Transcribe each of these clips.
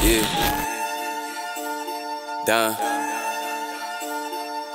Yeah. Don.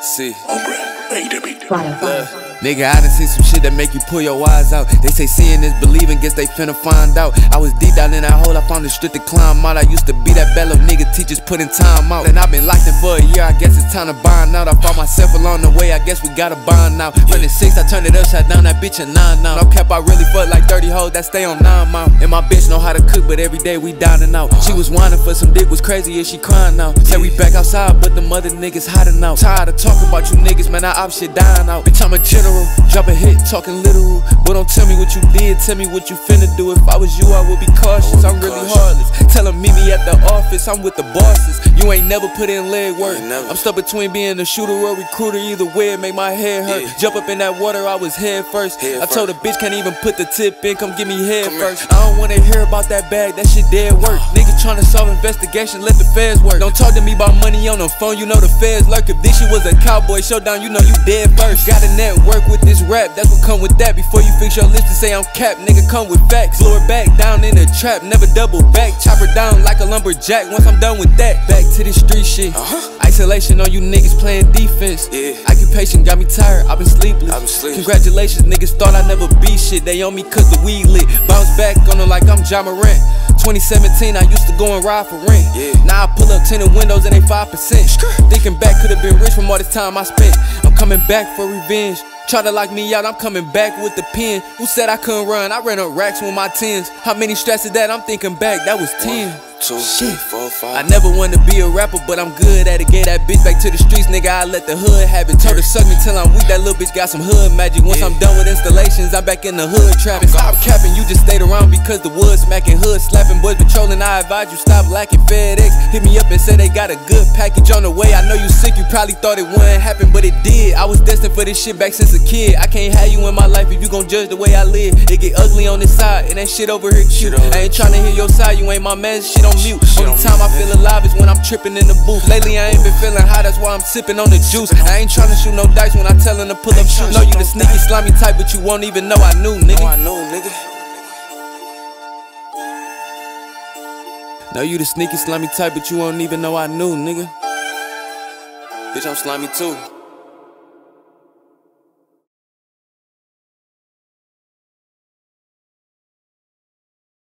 See. Fire, fire. Nigga, I done seen some shit that make you pull your eyes out. They say seeing is believing, guess they finna find out. I was deep down in that hole, I found the strip to climb out. I used to be that bellow nigga, teachers putting time out. And I've been locked in for a year, I guess it's time to bind out. I found myself along the way, I guess we gotta bind out. Running six, I turned it upside down, that bitch a nine now. No cap, I really fuck like 30 hoes that stay on nine mile. And my bitch know how to cook, but every day we dining out. She was whining for some dick, was crazy, yeah, she crying now. Said we back outside, but the mother niggas hiding out. Tired of talking about you niggas, man, I op shit dying out. Bitch, I'm a general, drop a hit, talking literal. But don't tell me what you did, tell me what you finna do. If I was you, I would be cautious. I'm really heartless. Tell meet me at the office, I'm with the bosses. You ain't never put in leg work. I'm stuck between being a shooter or recruiter. Either way, it make my head hurt. Jump up in that water, I was head first. I told the bitch can't even put the tip in, come give me head first. I don't wanna hear about that bag, that shit dead work. Niggas tryna solve investigation, let the feds work. Don't talk to me about money on the phone, you know the feds lurk. If this shit was a cowboy showdown, you know you dead first. Gotta network with this rap, that's what come with that. Before you fix your lips to say I'm cap, nigga come with facts. Lower back down in the trap, never double back. Chop her down like a lumberjack once I'm done with that. Back to the street shit. Uh-huh. Isolation on you niggas playing defense. Yeah. Occupation got me tired, I've been sleepless. I've been sleepless. Congratulations, niggas thought I'd never be shit. They on me cause the weed lit. Bounce back on them like I'm Ja Morant. 2017, I used to go and ride for rent. Yeah. Now I pull up tinted windows and they 5%. Thinking back, could've been rich from all this time I spent. Coming back for revenge. Try to lock me out, I'm coming back with the pen. Who said I couldn't run? I ran up racks with my tens. How many straps is that? I'm thinking back, that was 10. Two, Shit. three, four, five. I never wanted to be a rapper, but I'm good at it. Get that bitch back to the streets, nigga. I let the hood have it. Told her suck me till I'm weak. That little bitch got some hood magic. Once I'm done with installations, I'm back in the hood trapping. Stop capping, you just stayed around because the wood smacking, hood slapping, boys patrolling. I advise you stop lacking. FedEx hit me up and said they got a good package on the way. I know you sick, you probably thought it wouldn't happen, but it did. I was destined for this shit back since a kid. I can't have you in my life if you gon' judge the way I live. It get ugly on this side, and that shit over here cute. I ain't tryna hear your side, you ain't my man. Shit on mute. Only time I feel alive is when I'm tripping in the booth. Lately I ain't been feeling high, that's why I'm sipping on the juice. I ain't tryna shoot no dice when I tell him to pull up shoot. Know you the sneaky, slimy type, but you won't even know I knew, nigga. I know, nigga. Know you the sneaky, slimy type, but you won't even know I knew, nigga. Bitch, I'm slimy too.